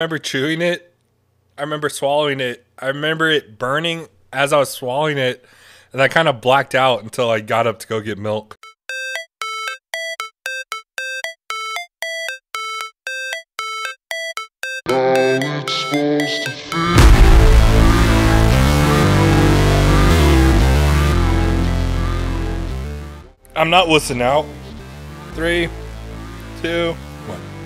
remember chewing it. I remember swallowing it. I remember it burning as I was swallowing it, and I kind of blacked out until I got up to go get milk. I'm not wussing out. Three, two, one.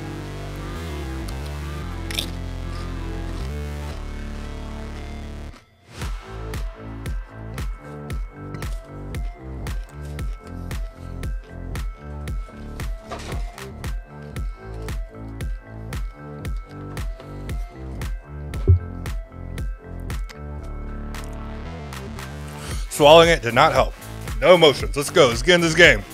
Swallowing it did not help. No emotions. Let's go. Let's get in this game.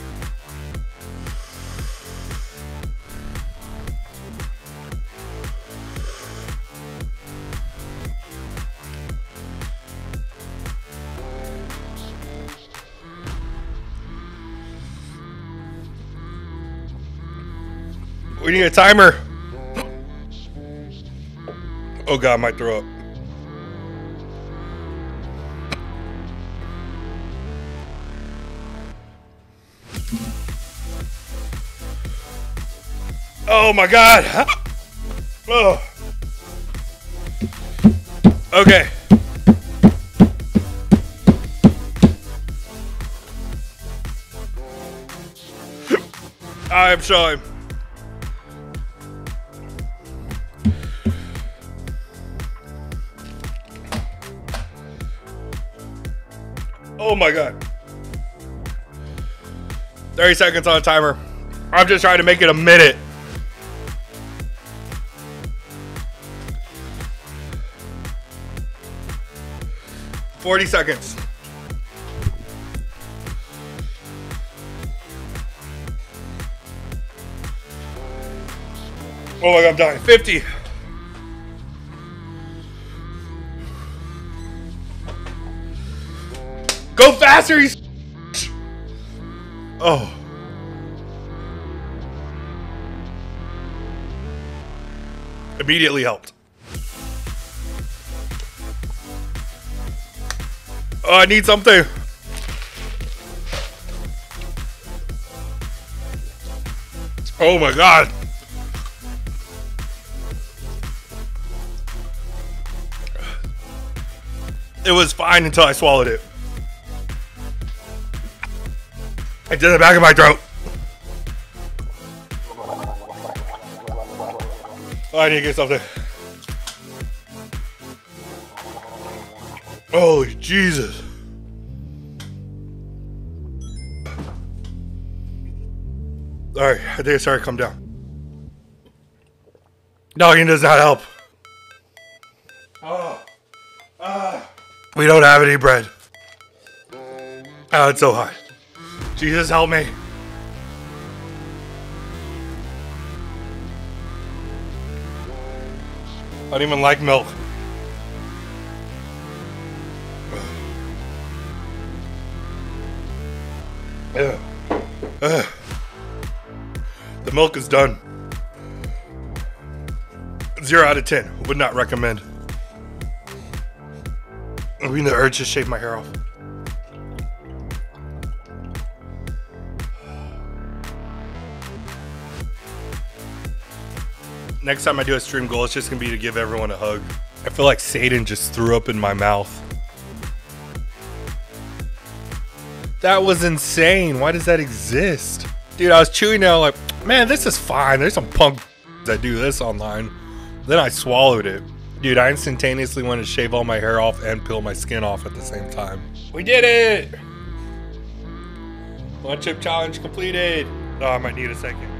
We need a timer. Oh god, I might throw up. Oh my god. Oh. Okay. I'm showing. Oh my god. 30 seconds on timer. I'm just trying to make it a minute. Forty seconds. Oh my god, I'm dying. 50. Go faster, Oh. Immediately helped. Oh, I need something. Oh my god. It was fine until I swallowed it. It's in the back of my throat. Oh, I need to get something. Oh, Jesus. Alright, I think it's starting to come down. Noggin does not help. Oh. Ah. We don't have any bread. Oh, it's so hot. Jesus, help me. I don't even like milk. Ugh. Ugh. The milk is done. Zero out of ten. Would not recommend. I'm getting the urge to shave my hair off. Next time I do a stream goal, it's just gonna be to give everyone a hug. I feel like Satan just threw up in my mouth. That was insane. Why does that exist? Dude, I was chewing now like, man, this is fine. There's some punk that do this online. Then I swallowed it. Dude, I instantaneously wanted to shave all my hair off and peel my skin off at the same time. We did it! One chip challenge completed. Oh, I might need a second.